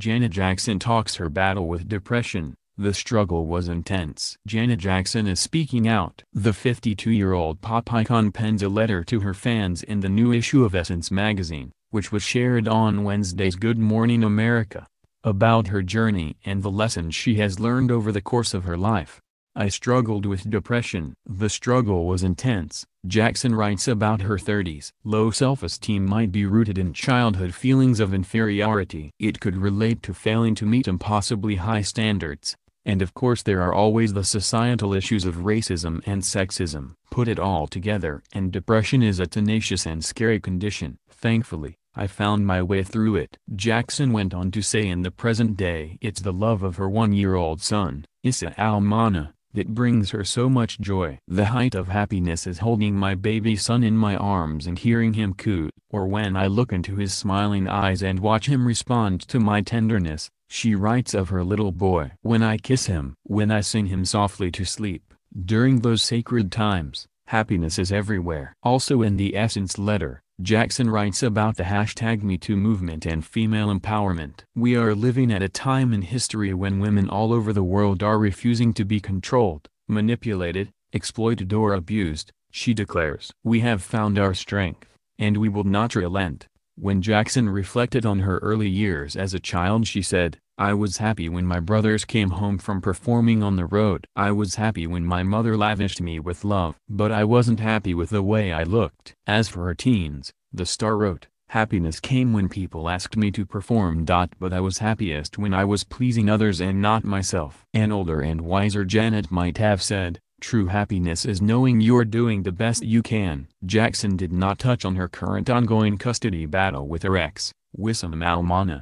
Janet Jackson talks her battle with depression, the struggle was intense. Janet Jackson is speaking out. The 52-year-old pop icon pens a letter to her fans in the new issue of Essence magazine, which was shared on Wednesday's Good Morning America, about her journey and the lessons she has learned over the course of her life. I struggled with depression. The struggle was intense, Jackson writes about her 30s. Low self-esteem might be rooted in childhood feelings of inferiority. It could relate to failing to meet impossibly high standards. And of course there are always the societal issues of racism and sexism. Put it all together and depression is a tenacious and scary condition. Thankfully, I found my way through it. Jackson went on to say in the present day it's the love of her one-year-old son, Eissa Al Mana, that brings her so much joy. The height of happiness is holding my baby son in my arms and hearing him coo, or when I look into his smiling eyes and watch him respond to my tenderness, she writes of her little boy. When I kiss him, when I sing him softly to sleep, during those sacred times, happiness is everywhere. Also in the Essence letter, Jackson writes about the hashtag MeToo movement and female empowerment. We are living at a time in history when women all over the world are refusing to be controlled, manipulated, exploited or abused, she declares. We have found our strength, and we will not relent. When Jackson reflected on her early years as a child she said, I was happy when my brothers came home from performing on the road. I was happy when my mother lavished me with love. But I wasn't happy with the way I looked. As for her teens, the star wrote, Happiness came when people asked me to perform. But I was happiest when I was pleasing others and not myself. An older and wiser Janet might have said, True happiness is knowing you're doing the best you can. Jackson did not touch on her current ongoing custody battle with her ex, Wissam Al Mana.